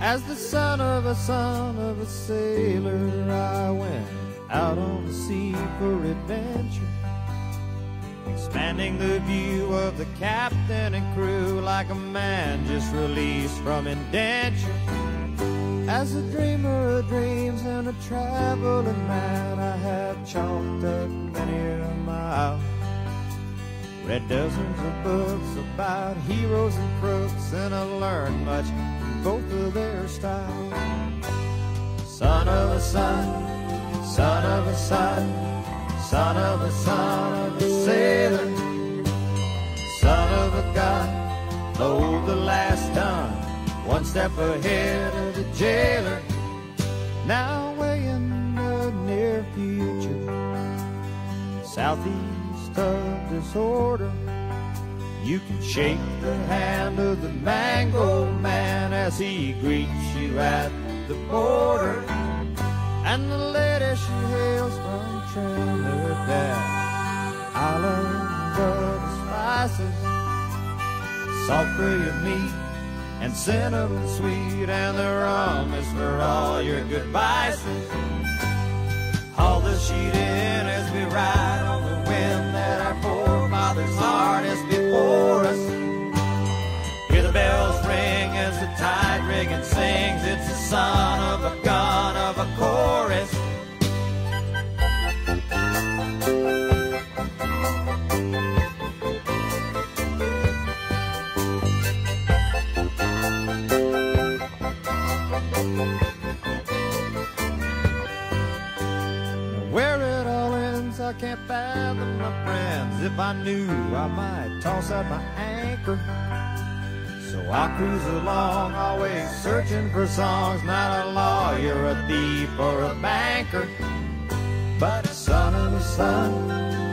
As the son of a son of a sailor, I went out on the sea for adventure. Expanding the view of the captain and crew like a man just released from indenture. As a dreamer of dreams and a traveling man, I have chalked up many a mile. Read dozens of books about heroes and crooks, and I learned much both of their styles. Son of a son, son of a son, son of a son of a sailor, son of a god, load the last ton, one step ahead of the jailer. Now way in the near future, southeast of disorder. You can shake the hand of the mango man as he greets you at the border. And the lady she hails from Trinidad, island of the spices, salt for your meat and cinnamon sweet, and the rum is for all your good vices. Haul the sheet tide rigging sings. It's the son of a gun of a chorus. Where it all ends, I can't fathom, my friends. If I knew, I might toss out my anchor. So I cruise along, always searching for songs. Not a lawyer, a thief, or a banker, but son of a son,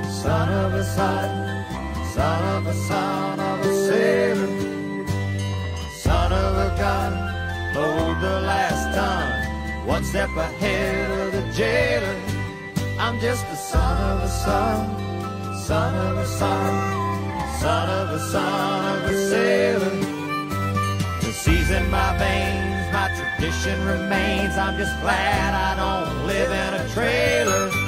son of a son, son of a son of a sailor, son of a gun, load the last ton, one step ahead of the jailer. I'm just a son of a son, son of a son, son of a son in my veins, my tradition remains. I'm just glad I don't live in a trailer.